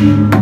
you.